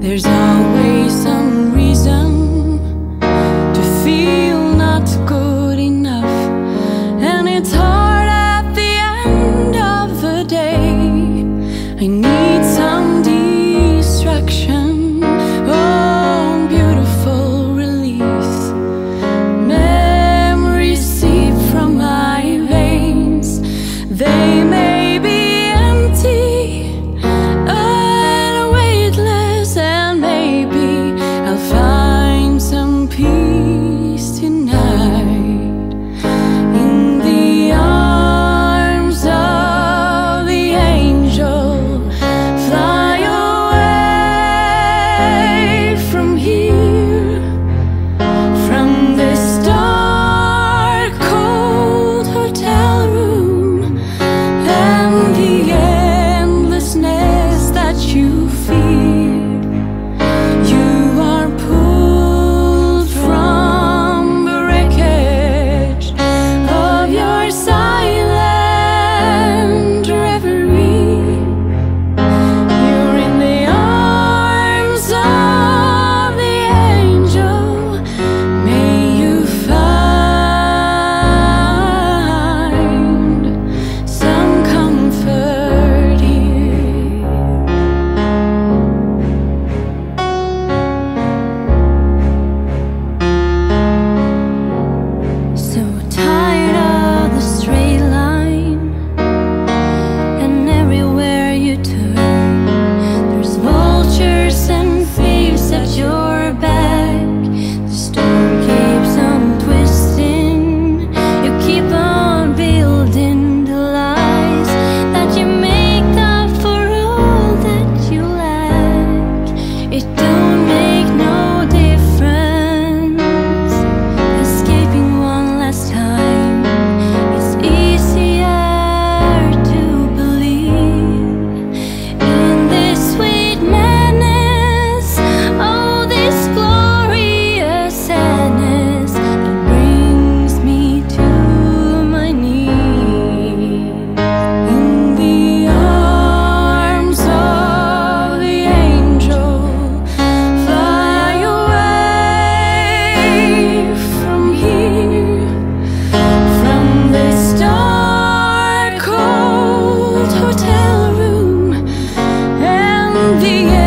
There's always some reason to feel not good enough. And it's hard at the end of the day. I need some distraction. Oh, beautiful release. Memories seep from my veins. They the end.